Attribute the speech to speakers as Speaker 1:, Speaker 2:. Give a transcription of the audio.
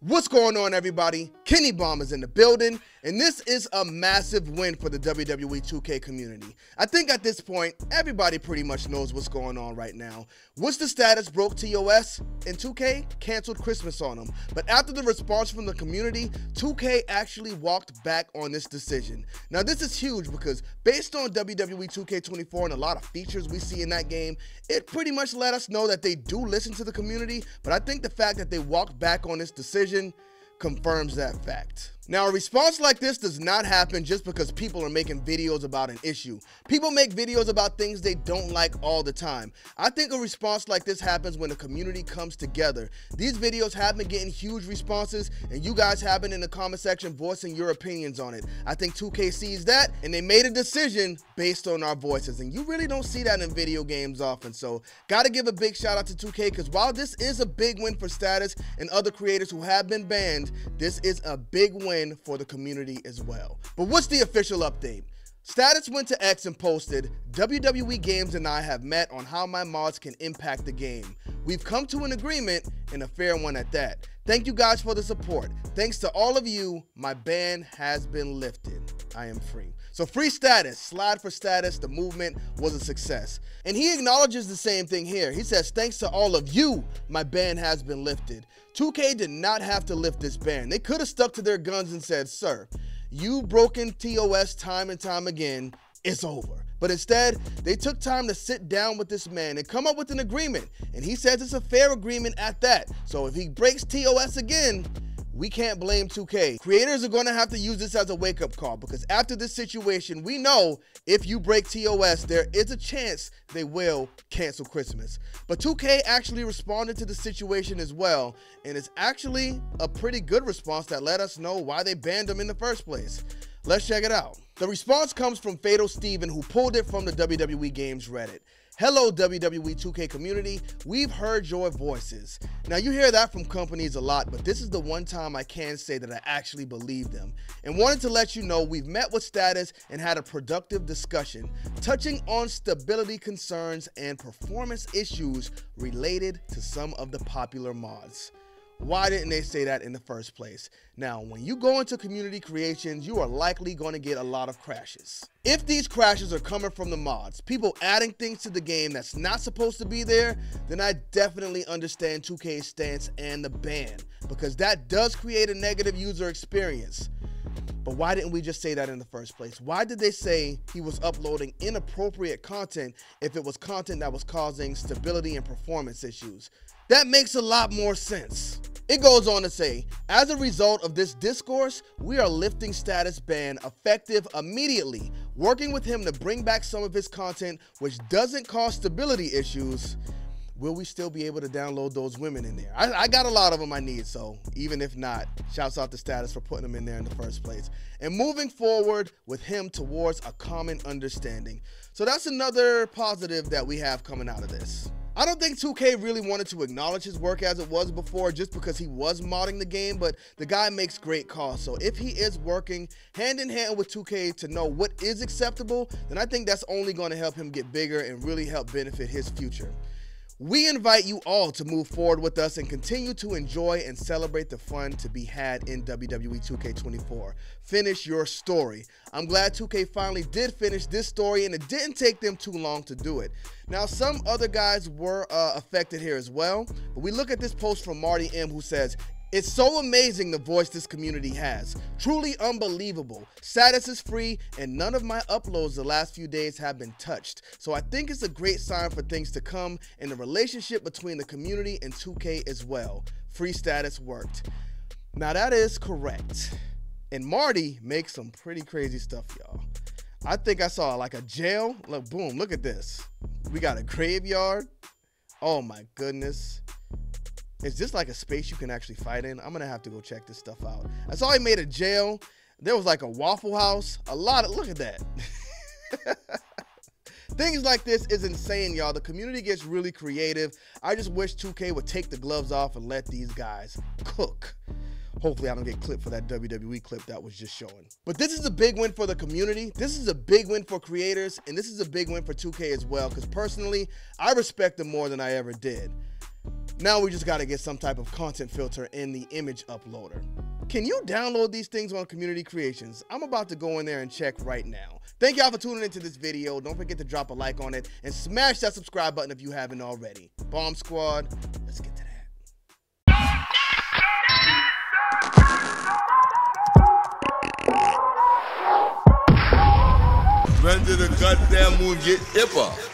Speaker 1: What's going on, everybody? Kenny Bomb is in the building, and this is a massive win for the WWE 2K community. I think at this point, everybody pretty much knows what's going on right now. What's the status broke TOS, and 2K canceled Christmas on them. But after the response from the community, 2K actually walked back on this decision. Now, this is huge because based on WWE 2K24 and a lot of features we see in that game, it pretty much let us know that they do listen to the community. But I think the fact that they walked back on this decision decision confirms that fact. Now, a response like this does not happen just because people are making videos about an issue. People make videos about things they don't like all the time. I think a response like this happens when a community comes together. These videos have been getting huge responses, and you guys have been in the comment section voicing your opinions on it. I think 2K sees that, and they made a decision based on our voices, and you really don't see that in video games often. So, gotta give a big shout out to 2K because while this is a big win for Status and other creators who have been banned, this is a big win win for the community as well. But what's the official update? Status went to X and posted, WWE Games and I have met on how my mods can impact the game. We've come to an agreement and a fair one at that. Thank you guys for the support. Thanks to all of you, my ban has been lifted. I am free. So free status, slide for status, the movement was a success. And he acknowledges the same thing here. He says, thanks to all of you, my ban has been lifted. 2K did not have to lift this ban. They could have stuck to their guns and said, sir, you've broken TOS time and time again. It's over. But instead, they took time to sit down with this man and come up with an agreement. And he says it's a fair agreement at that. So if he breaks TOS again, we can't blame 2K. Creators are going to have to use this as a wake up call because after this situation, we know if you break TOS, there is a chance they will cancel Christmas. But 2K actually responded to the situation as well, and it's actually a pretty good response that let us know why they banned them in the first place. Let's check it out. The response comes from Fatal Steven, who pulled it from the WWE Games Reddit. Hello, WWE 2K community. We've heard your voices. Now, you hear that from companies a lot, but this is the one time I can say that I actually believe them. And wanted to let you know we've met with Status and had a productive discussion, touching on stability concerns and performance issues related to some of the popular mods. Why didn't they say that in the first place? Now, when you go into community creations, you are likely going to get a lot of crashes. If these crashes are coming from the mods, people adding things to the game that's not supposed to be there, then I definitely understand 2K's stance and the ban, because that does create a negative user experience. But why didn't we just say that in the first place? Why did they say he was uploading inappropriate content if it was content that was causing stability and performance issues? That makes a lot more sense. It goes on to say, as a result of this discourse, we are lifting status ban effective immediately, working with him to bring back some of his content which doesn't cause stability issues. Will we still be able to download those women in there? I, I got a lot of them I need, so even if not, shouts out to Status for putting them in there in the first place. And moving forward with him towards a common understanding. So that's another positive that we have coming out of this. I don't think 2K really wanted to acknowledge his work as it was before just because he was modding the game, but the guy makes great CAWs. So if he is working hand in hand with 2K to know what is acceptable, then I think that's only going to help him get bigger and really help benefit his future. We invite you all to move forward with us and continue to enjoy and celebrate the fun to be had in WWE 2K24. Finish your story. I'm glad 2K finally did finish this story and it didn't take them too long to do it. Now, some other guys were uh, affected here as well, but we look at this post from Marty M who says, it's so amazing the voice this community has. Truly unbelievable. Status is free, and none of my uploads the last few days have been touched. So I think it's a great sign for things to come and the relationship between the community and 2K as well. Free status worked. Now that is correct. And Marty makes some pretty crazy stuff, y'all. I think I saw like a jail. Look, boom, look at this. We got a graveyard. Oh my goodness. Is this like a space you can actually fight in? I'm gonna have to go check this stuff out. I saw he made a jail. There was like a Waffle House. A lot of look at that. Things like this is insane, y'all. The community gets really creative. I just wish 2K would take the gloves off and let these guys cook. Hopefully, I don't get clipped for that WWE clip that was just showing. But this is a big win for the community. This is a big win for creators, and this is a big win for 2K as well. Because personally, I respect them more than I ever did. Now we just gotta get some type of content filter in the image uploader. Can you download these things on Community Creations? I'm about to go in there and check right now. Thank y'all for tuning into this video. Don't forget to drop a like on it and smash that subscribe button if you haven't already. Bomb Squad, let's get to that.
Speaker 2: To the goddamn moon, get hipper.